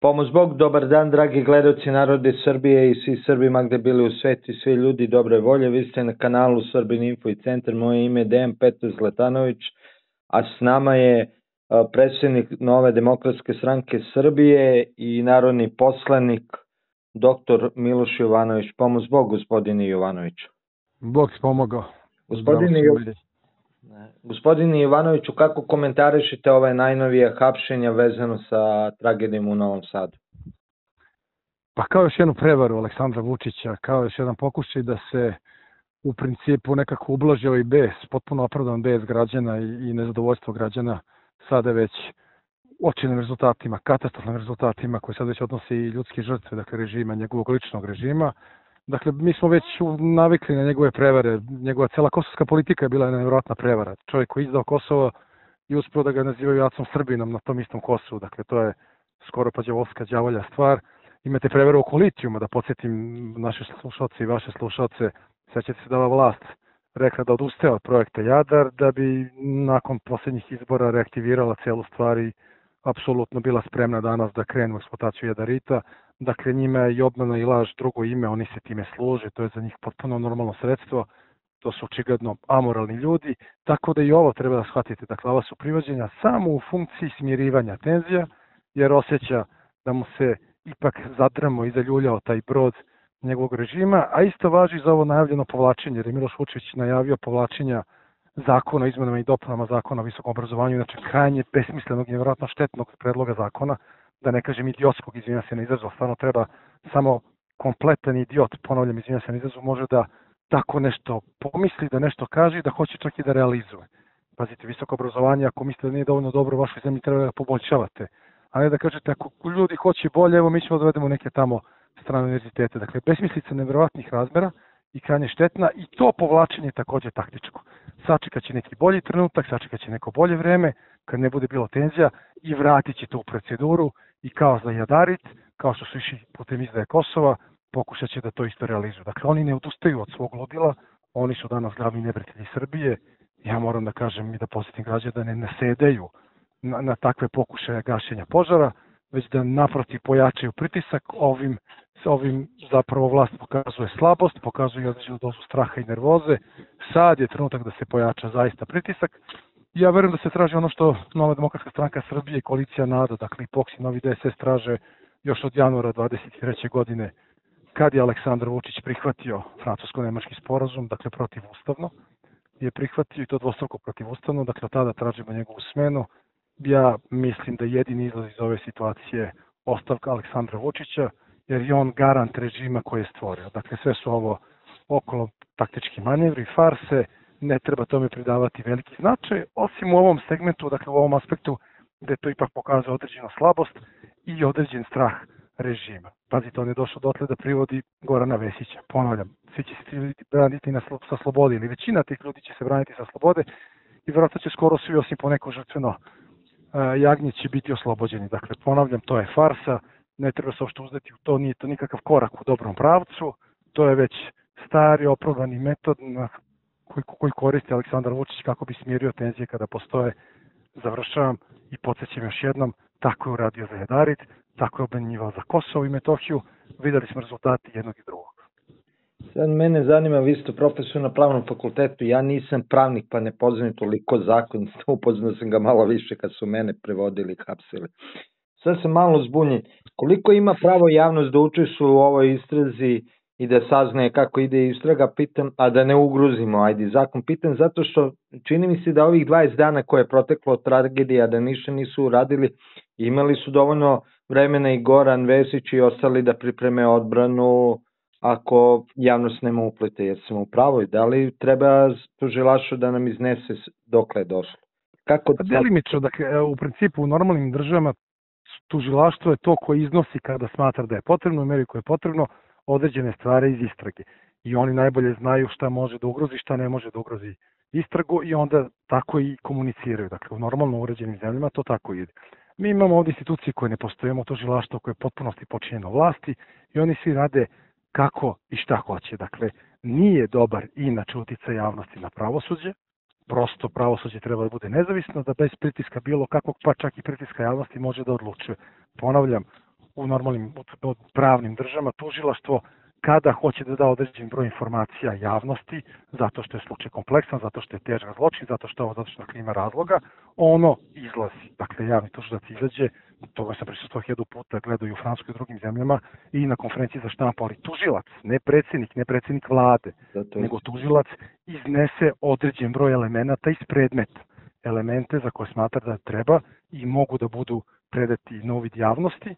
Pomoz Bog, dobar dan, dragi gledalci narode Srbije i svi Srbima gde bili u sveti, svi ljudi dobre volje. Vi ste na kanalu Srbin Info i Centar, moje ime je Dejan Petar Zletanović, a s nama je predsednik Nove demokratske stranke Srbije i narodni poslanik dr. Miloš Jovanović. Pomoz Bog, gospodine Jovanović. Bog se pomogao. Gospodine, Gospodine Ivanoviću, kako komentarišete ove najnovije hapšenja vezano sa tragedijom u Novom Sadu? Pa kao još jednu prevaru Aleksandra Vučića, kao još jedan pokušaj da se u principu nekako ublaži ovaj bes, potpuno opravdan bes građana i, i nezadovoljstvo građana sada već očinim rezultatima, katastrofalnim rezultatima koji sad već odnose i ljudske žrtve, dakle režima, njegovog ličnog režima, Dakle, mi smo već navikli na njegove prevare. Njegova cela kosovska politika je bila jedna nevjerojatna prevara. Čovjek koji je izdao Kosovo i uspio da ga nazivaju Jacom Srbinom na tom istom Kosovu. Dakle, to je skoro pa djavolska djavolja stvar. Imate prevaru oko litijuma, da podsjetim naše slušalce i vaše slušalce. Sećate se da ova vlast rekla da odustaje od projekta Jadar, da bi nakon poslednjih izbora reaktivirala celu stvar i apsolutno bila spremna danas da krenu u eksploataciju Jadarita. Dakle, njima je i obmana i laž drugo ime, oni se time služe, to je za njih potpuno normalno sredstvo, to su očigledno amoralni ljudi, tako da i ovo treba da shvatite. Dakle, ova su privođenja samo u funkciji smirivanja tenzija, jer osjeća da mu se ipak zadramo i zaljuljao taj brod njegovog režima, a isto važi za ovo najavljeno povlačenje, jer je Miloš Vučić najavio povlačenja zakona o izmenama i dopunama zakona o visokom obrazovanju, znači krajnje besmislenog i nevjerojatno štetnog predloga zakona, da ne kažem idiotskog, izvinja se na izrazu, stvarno treba samo kompletan idiot, ponavljam, izvinja se na izrazu, može da tako nešto pomisli, da nešto kaže i da hoće čak i da realizuje. Pazite, visoko obrazovanje, ako mislite da nije dovoljno dobro u vašoj zemlji, treba da poboljšavate. A ne da kažete, ako ljudi hoće bolje, evo mi ćemo da dovedemo neke tamo strane univerzitete. Dakle, besmislica nevjerovatnih razmera i krajnje štetna i to povlačenje je takođe taktičko. Sačekat će neki bolji trenutak, sačekat će neko bolje vreme, kad ne bude bilo tenzija i vratit će to u proceduru i kao za Jadarit, kao što su išli putem izdaje Kosova, pokušat će da to isto realizuju. Dakle, oni ne odustaju od svog ludila, oni su danas glavni neprijatelji Srbije, ja moram da kažem i da posjetim građe da ne nasedeju na, na takve pokušaje gašenja požara, već da naproti pojačaju pritisak ovim ovim zapravo vlast pokazuje slabost, pokazuje određenu dozu straha i nervoze. Sad je trenutak da se pojača zaista pritisak ja verujem da se traži ono što Nova demokratska stranka Srbije i koalicija NADA, dakle i POKS i Novi DSS traže još od januara 23. godine kad je Aleksandar Vučić prihvatio francusko-nemački sporazum, dakle protivustavno, je prihvatio i to dvostruko protivustavno, dakle tada tražimo njegovu smenu. Ja mislim da jedini izlaz iz ove situacije ostavka Aleksandra Vučića, jer je on garant režima koji je stvorio. Dakle, sve su ovo okolo taktički manevri, farse, ne treba tome pridavati veliki značaj, osim u ovom segmentu, dakle u ovom aspektu gde to ipak pokazuje određenu slabost i određen strah režima. Pazite, on je došao dotle da privodi Gorana Vesića. Ponavljam, svi će se braniti na, sa slobode ili većina tih ljudi će se braniti sa slobode i vjerojatno će skoro svi osim po neko žrtveno jagnje će biti oslobođeni. Dakle, ponavljam, to je farsa, ne treba se uopšte uzeti u to, nije to nikakav korak u dobrom pravcu, to je već stari opravdani metod na koji, koji koristi Aleksandar Vučić kako bi smirio tenzije kada postoje, završavam i podsjećam još jednom, tako je uradio za Jadarit, tako je obenjivao za Kosovo i Metohiju, videli smo rezultati jednog i drugog. Sad mene zanima, vi ste profesor na pravnom fakultetu, ja nisam pravnik pa ne poznam toliko zakon, upoznao sam ga malo više kad su mene prevodili i hapsili. Sad sam malo zbunjen. Koliko ima pravo javnost da učestvuje u ovoj istrazi i da saznaje kako ide istraga, pitam, a da ne ugruzimo, ajde, zakon pitam, zato što čini mi se da ovih 20 dana koje je proteklo od tragedija, da ništa nisu uradili, imali su dovoljno vremena i Goran Vesić i ostali da pripreme odbranu ako javnost nema uplete, jer sam u pravoj, da li treba tužilašu da nam iznese dokle je došlo? Kako... Pa delimično, dakle, u principu u normalnim državama tužilaštvo je to koje iznosi kada smatra da je potrebno, u meri koje je potrebno, određene stvari iz istrage. I oni najbolje znaju šta može da ugrozi, šta ne može da ugrozi istragu i onda tako i komuniciraju. Dakle, u normalno uređenim zemljama to tako ide. Mi imamo ovde institucije koje ne postojemo, to žilaštvo koje je potpunosti počinjeno vlasti i oni svi rade kako i šta hoće. Dakle, nije dobar inače utica javnosti na pravosuđe, prosto pravosuđe treba da bude nezavisno, da bez pritiska bilo kakvog, pa čak i pritiska javnosti može da odlučuje. Ponavljam, u normalnim pravnim državama tužilaštvo kada hoće da da određen broj informacija javnosti, zato što je slučaj kompleksan, zato što je težak zločin, zato što je ovo zato što ima razloga, ono izlazi. Dakle, javni tužilac izađe, toga sam prisustao hiljadu puta, gledaju u Francuskoj i drugim zemljama i na konferenciji za štampu, ali tužilac, ne predsednik, ne predsednik vlade, zato nego tužilac iznese određen broj elemenata iz predmeta. Elemente za koje smatra da treba i mogu da budu predati na uvid javnosti,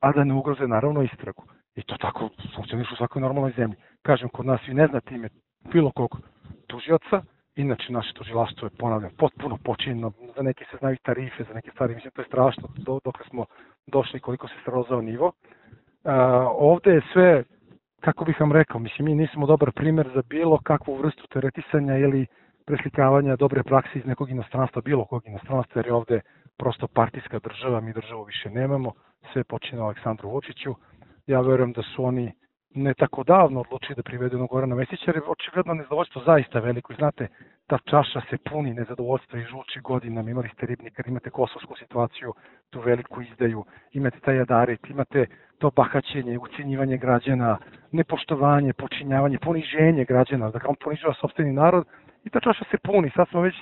a da ne ugroze naravno istragu. I to tako funkcioniš u svakoj normalnoj zemlji. Kažem, kod nas vi ne znate ime bilo kog tužioca, inače naše tužilaštvo je, ponavljam, potpuno počinjeno, za neke se znaju tarife, za neke stvari, mislim, to je strašno do, dok smo došli koliko se srozao nivo. A, ovde je sve, kako bih vam rekao, mislim, mi nismo dobar primer za bilo kakvu vrstu teoretisanja ili preslikavanja dobre prakse iz nekog inostranstva, bilo kog inostranstva, jer je ovde prosto partijska država, mi državu više nemamo, sve počine Aleksandru Vučiću, ja verujem da su oni ne tako davno odlučili da privedu Gorana Vesića, jer je očigledno nezadovoljstvo zaista veliko. I znate, ta čaša se puni nezadovoljstva i žuči godinama. Imali ste ribnikar, imate kosovsku situaciju, tu veliku izdaju, imate taj jadarit, imate to bahaćenje, ucinjivanje građana, nepoštovanje, počinjavanje, poniženje građana, da on ponižava sobstveni narod i ta čaša se puni. Sad smo već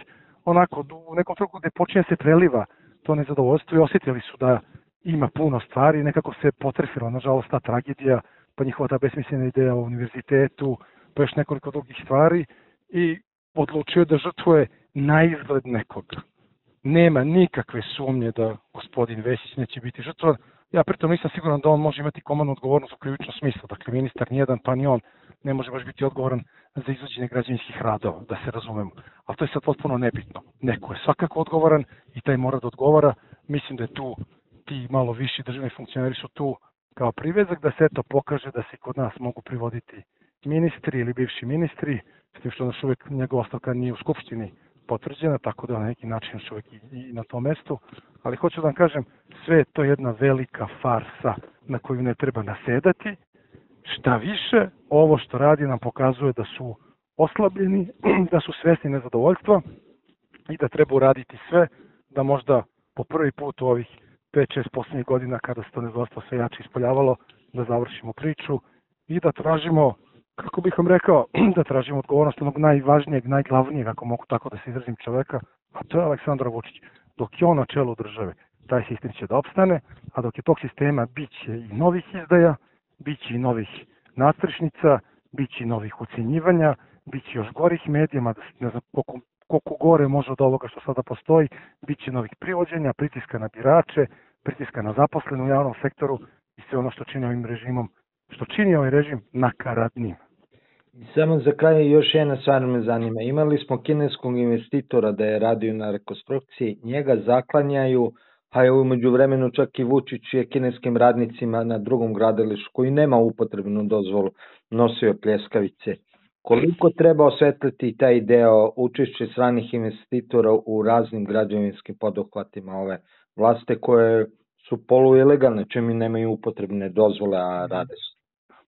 onako u nekom trenutku gde počinje se preliva to nezadovoljstvo i osetili su da ima puno stvari, nekako se potrefila, nažalost, ta tragedija, pa njihova ta besmislena ideja o univerzitetu, pa još nekoliko drugih stvari i odlučio da žrtvuje na izgled nekoga. Nema nikakve sumnje da gospodin Vesić neće biti žrtvovan. Ja pritom nisam siguran da on može imati komandnu odgovornost u krivičnom smislu. Dakle, ministar nijedan, pa ni on ne može baš biti odgovoran za izvođenje građevinskih radova, da se razumemo. Ali to je sad potpuno nebitno. Neko je svakako odgovoran i taj mora da odgovara. Mislim da je tu ti malo viši državni funkcioneri su tu kao privezak da se to pokaže da se kod nas mogu privoditi ministri ili bivši ministri, s tim što još uvek njegova ostavka nije u Skupštini potvrđena, tako da na neki način još uvek i, i na tom mestu. Ali hoću da vam kažem, sve je to jedna velika farsa na koju ne treba nasedati. Šta više, ovo što radi nam pokazuje da su oslabljeni, da su svesni nezadovoljstva i da treba uraditi sve da možda po prvi put u ovih 5-6 poslednjih godina kada se to nezadovoljstvo sve jače ispoljavalo, da završimo priču i da tražimo, kako bih vam rekao, da tražimo odgovornost onog najvažnijeg, najglavnijeg, ako mogu tako da se izrazim čoveka, a to je Aleksandar Vučić. Dok je on na čelu države, taj sistem će da opstane, a dok je tog sistema, bit će i novih izdaja, bit će i novih nastrešnica, bit će i novih ucenjivanja, bit će još gorih medijama, da ne znam koliko gore može od ovoga što sada postoji, bit će novih privođenja, pritiska na birače, pritiska na zaposlenu u javnom sektoru i sve ono što čini ovim režimom, što čini ovaj režim nakaradnim. Samo za kraj još jedna stvar me zanima. Imali smo kineskog investitora da je radio na rekonstrukciji, njega zaklanjaju, a je umeđu vremenu čak i Vučić je kineskim radnicima na drugom gradilištu koji nema upotrebnu dozvolu nosio pljeskavice. Koliko treba osvetliti taj deo učešće stranih investitora u raznim građevinskim poduhvatima ove vlaste koje su poluilegalne, čemu nemaju upotrebne dozvole, a rade su?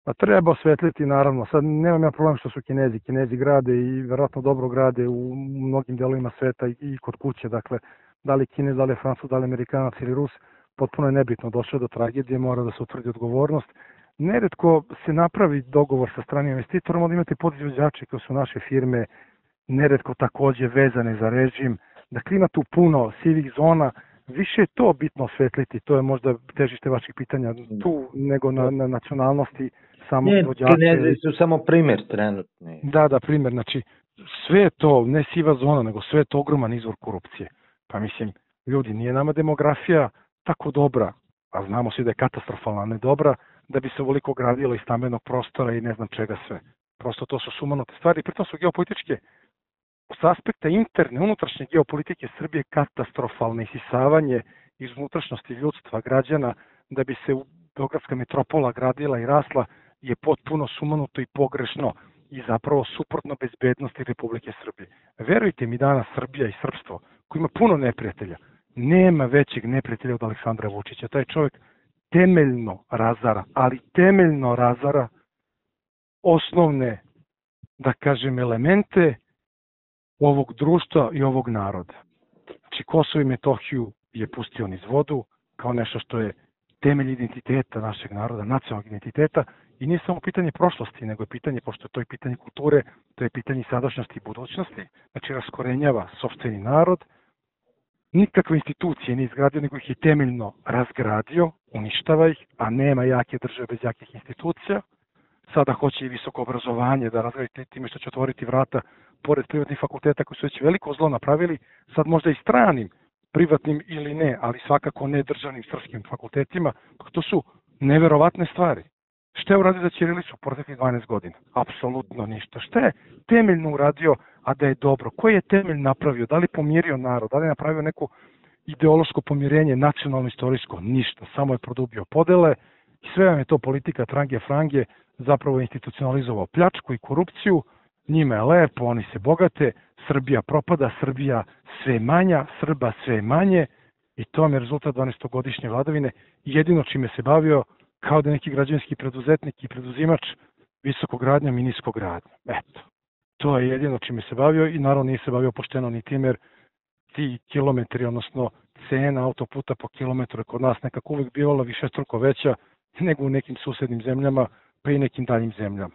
Pa treba osvetliti, naravno. Sad nemam ja problem što su kinezi. Kinezi grade i verovatno dobro grade u mnogim delovima sveta i kod kuće. Dakle, da li kinez, da li francus, da li amerikanac ili rus, potpuno je nebitno. Došlo do tragedije, mora da se utvrdi odgovornost neretko se napravi dogovor sa stranim investitorom, onda imate podizvođače koje su naše firme, neretko takođe vezane za režim. Dakle, ima tu puno sivih zona, više je to bitno osvetliti, to je možda težište vaših pitanja tu nego na, na nacionalnosti samog ne. Ne, su samo primer trenutni. Da, da, primer, znači sve je to, ne siva zona, nego sve je to ogroman izvor korupcije. Pa mislim, ljudi, nije nama demografija tako dobra, a znamo svi da je katastrofalna, ne dobra, da bi se ovoliko gradilo i stambenog prostora i ne znam čega sve. Prosto to su sumanute stvari, pritom su geopolitičke s aspekta interne, unutrašnje geopolitike Srbije katastrofalne isisavanje iz unutrašnjosti ljudstva, građana, da bi se Beogradska metropola gradila i rasla, je potpuno sumanuto i pogrešno i zapravo suprotno bezbednosti Republike Srbije. Verujte mi danas Srbija i Srpstvo, koji ima puno neprijatelja, nema većeg neprijatelja od Aleksandra Vučića. Taj čovjek temeljno razara, ali temeljno razara osnovne, da kažem, elemente ovog društva i ovog naroda. Znači, Kosovo i Metohiju je pustio niz vodu kao nešto što je temelj identiteta našeg naroda, nacionalnog identiteta i nije samo pitanje prošlosti, nego je pitanje, pošto to je pitanje kulture, to je pitanje sadašnjosti i budućnosti, znači raskorenjava sobstveni narod, nikakve institucije nije izgradio, nego ih je temeljno razgradio, uništava ih, a nema jake države bez jakih institucija. Sada hoće i visoko obrazovanje da razgradi time što će otvoriti vrata pored privatnih fakulteta koji su već veliko zlo napravili, sad možda i stranim privatnim ili ne, ali svakako ne državnim srpskim fakultetima, pa to su neverovatne stvari. Šta je uradio za Ćirilicu u proteklih 12 godina? Apsolutno ništa. Šta je temeljno uradio, a da je dobro? Koji je temelj napravio? Da li pomirio narod? Da li je napravio neko ideološko pomirenje, nacionalno-istorijsko? Ništa. Samo je produbio podele i sve vam je to politika Trange Frange zapravo institucionalizovao pljačku i korupciju, njima je lepo, oni se bogate, Srbija propada, Srbija sve manja, Srba sve manje i to je rezultat 12-godišnje vladavine. Jedino čime se bavio kao da je neki građanski preduzetnik i preduzimač visokogradnjom i niskogradnjom. Eto, to je jedino čime se bavio i naravno nije se bavio pošteno ni tim jer ti kilometri, odnosno cena autoputa po kilometru je kod nas nekako uvek bivala više struko veća nego u nekim susednim zemljama pa i nekim daljim zemljama.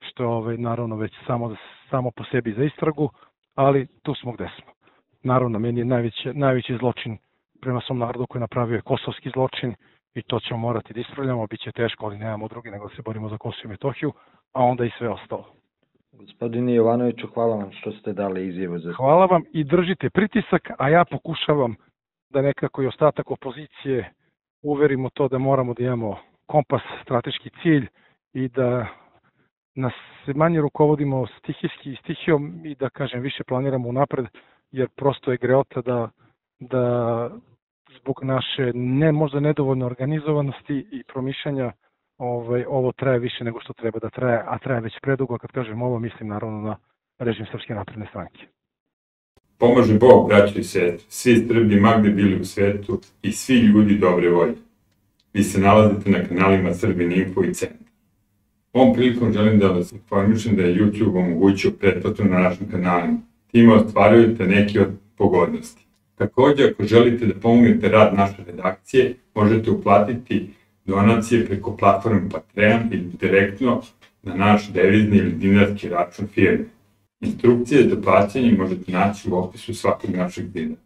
Što je ovaj, naravno već samo, samo po sebi za istragu, ali tu smo gde smo. Naravno, meni je najveći, najveći zločin prema svom narodu koji napravio je kosovski zločin i to ćemo morati da ispravljamo, bit će teško, ali nemamo drugi nego da se borimo za Kosovo i Metohiju, a onda i sve ostalo. Gospodine Jovanoviću, hvala vam što ste dali izjavu za... Hvala vam i držite pritisak, a ja pokušavam da nekako i ostatak opozicije uverimo to da moramo da imamo kompas, strateški cilj i da nas se manje rukovodimo stihijski i stihijom i da kažem više planiramo unapred jer prosto je greota da, da zbog naše ne možda nedovoljne organizovanosti i promišljanja ovaj, ovo traje više nego što treba da traje, a traje već predugo, kad kažem ovo mislim naravno na režim Srpske napredne stranke. Pomaže Bog, braći i sestri, svi Srbi magde bili u svetu i svi ljudi dobre volje. Vi se nalazite na kanalima Srbin Info i Centar. Ovom prilikom želim da vas informišem da je YouTube omogućio pretplatu na našim kanalima. Time ostvarujete neki od pogodnosti. Takođe, ako želite da pomognete rad naše redakcije, možete uplatiti donacije preko platforme Patreon ili direktno na naš devizni ili dinarski račun firme. Instrukcije za plaćanje možete naći u opisu svakog našeg videa.